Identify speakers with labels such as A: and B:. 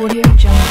A: Audio Jungle.